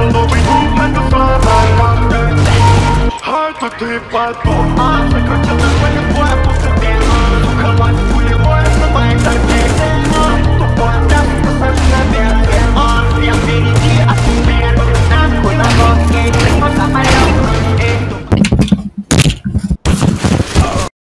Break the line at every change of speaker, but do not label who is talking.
Although we need men to find my wonder Hard to keep my bones I regret to the